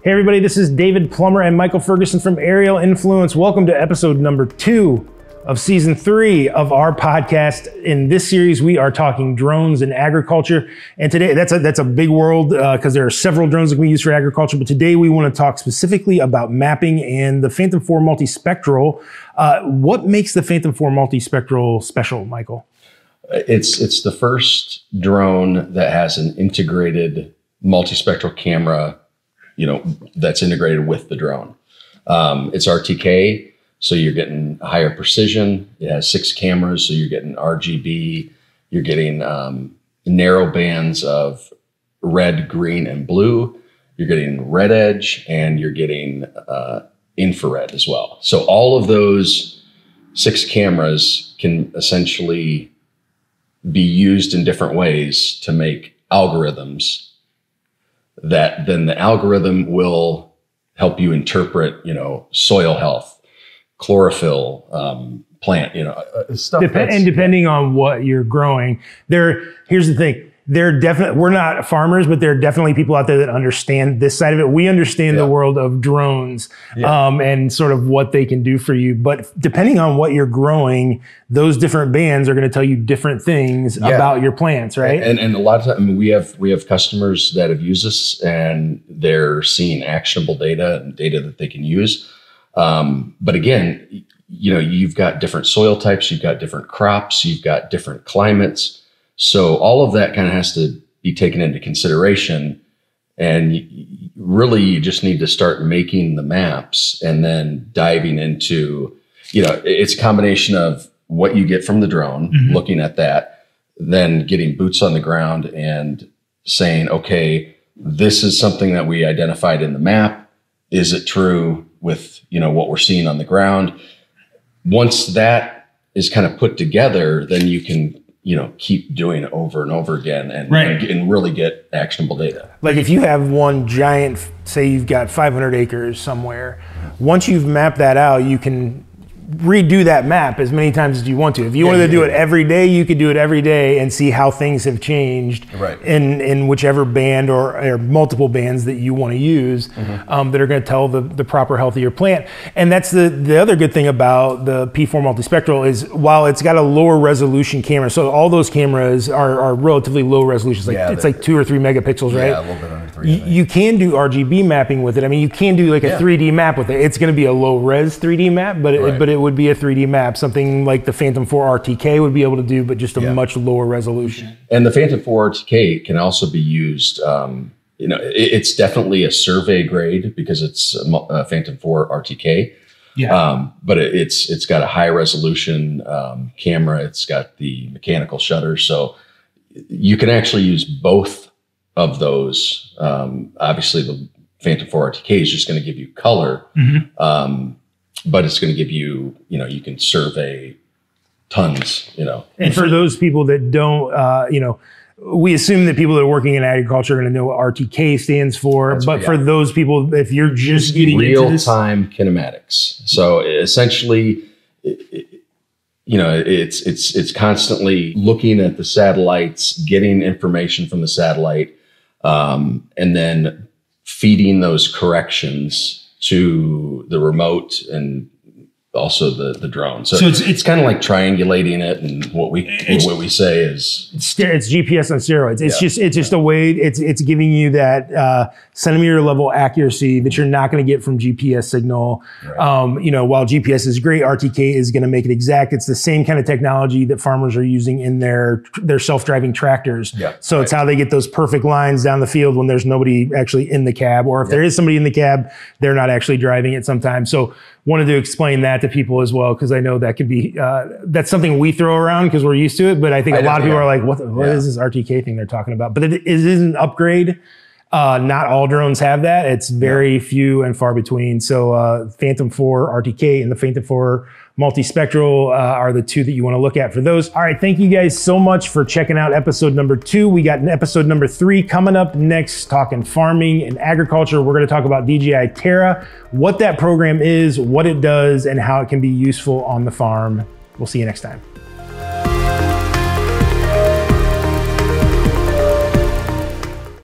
Hey, everybody, this is David Plummer and Michael Ferguson from Aerial Influence. Welcome to episode number two of season three of our podcast. In this series, we are talking drones and agriculture. And today, that's a, that's a big world because uh, there are several drones that can be used for agriculture. But today, we want to talk specifically about mapping and the Phantom 4 multispectral. Uh, what makes the Phantom 4 multispectral special, Michael? It's it's the first drone that has an integrated multispectral camera you know, that's integrated with the drone. Um, it's RTK, so you're getting higher precision. It has six cameras, so you're getting RGB. You're getting um, narrow bands of red, green, and blue. You're getting red edge, and you're getting uh, infrared as well. So all of those six cameras can essentially be used in different ways to make algorithms that then the algorithm will help you interpret, you know, soil health, chlorophyll, um, plant, you know, uh, stuff. Dep- and depending on what you're growing, there. Here's the thing: there are definitely we're not farmers, but there are definitely people out there that understand this side of it. We understand yeah. the world of drones yeah. um, and sort of what they can do for you. But depending on what you're growing, those different bands are going to tell you different things yeah. about your plants, right? And, and a lot of times I mean, we have we have customers that have used this and they're seeing actionable data and data that they can use. Um, but again, you know, you've got different soil types, you've got different crops, you've got different climates so all of that kind of has to be taken into consideration. And really, you just need to start making the maps and then diving into, you know, it's a combination of what you get from the drone, mm-hmm. looking at that, then getting boots on the ground and saying, okay, this is something that we identified in the map. Is it true with, you know, what we're seeing on the ground? Once that is kind of put together, then you can you know keep doing it over and over again and, right. and, and really get actionable data like if you have one giant say you've got 500 acres somewhere once you've mapped that out you can redo that map as many times as you want to. If you yeah, wanted to do it every day, you could do it every day and see how things have changed right. in in whichever band or, or multiple bands that you want to use mm-hmm. um, that are going to tell the, the proper health of your plant. And that's the the other good thing about the P4 multispectral is while it's got a lower resolution camera, so all those cameras are, are relatively low resolutions. Like yeah, it's like two or three megapixels, right? Yeah, a little bit. You, you, can do RGB mapping with it. I mean, you can do like a yeah. 3D map with it. It's going to be a low res 3D map, but right. it, but it would be a 3D map, something like the Phantom 4 RTK would be able to do, but just a yeah. much lower resolution. And the Phantom 4 RTK can also be used. Um, you know, it, it's definitely a survey grade because it's a, a Phantom 4 RTK. Yeah. Um, but it, it's it's got a high resolution um, camera. It's got the mechanical shutter, so you can actually use both of those. Um, obviously, the Phantom 4 RTK is just going to give you color. Mm-hmm. Um, but it's going to give you, you know, you can survey tons, you know. And for those people that don't, uh, you know, we assume that people that are working in agriculture are going to know what RTK stands for. That's but for those people, if you're just getting real time kinematics, so essentially, you know, it's it's it's constantly looking at the satellites, getting information from the satellite, um, and then feeding those corrections to the remote and also the the drone. So, so it's, it's kind of like triangulating it, and what we what we say is it's, it's GPS on steroids. It's yeah. just it's just a way it's it's giving you that uh, centimeter level accuracy that you're not going to get from GPS signal. Right. Um, you know, while GPS is great, RTK is going to make it exact. It's the same kind of technology that farmers are using in their their self driving tractors. Yeah, so right. it's how they get those perfect lines down the field when there's nobody actually in the cab, or if yeah. there is somebody in the cab, they're not actually driving it sometimes. So wanted to explain that to people as well because I know that could be uh, that's something we throw around because we're used to it. But I think I a lot of people yeah. are like, "What, what yeah. is this RTK thing they're talking about?" But it, it is an upgrade. Uh, not all drones have that. It's very yeah. few and far between. So uh, Phantom 4 RTK and the Phantom 4 multispectral uh, are the two that you want to look at for those. All right, thank you guys so much for checking out episode number two. We got an episode number three coming up next, talking farming and agriculture. We're going to talk about DJI Terra, what that program is, what it does, and how it can be useful on the farm. We'll see you next time.